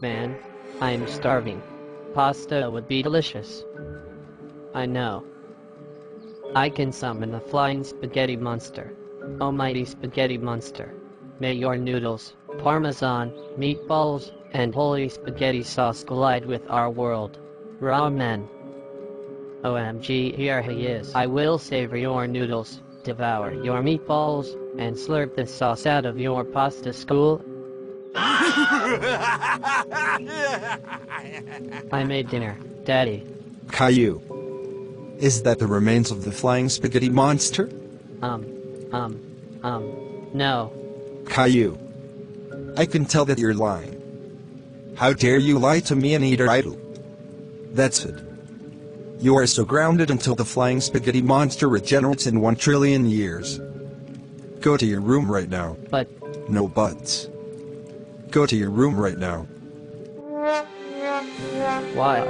man. I'm starving. Pasta would be delicious. I know. I can summon the flying spaghetti monster. Oh, Almighty spaghetti monster. May your noodles, parmesan, meatballs, and holy spaghetti sauce collide with our world. Ramen. OMG, here he is. I will savor your noodles, devour your meatballs, and slurp the sauce out of your pasta school. I made dinner, Daddy. Caillou. Is that the remains of the flying spaghetti monster? Um, um, um, no. Caillou. I can tell that you're lying. How dare you lie to me and eat Eater Idol? That's it. You are so grounded until the flying spaghetti monster regenerates in one trillion years. Go to your room right now. But, No buts go to your room right now. Why?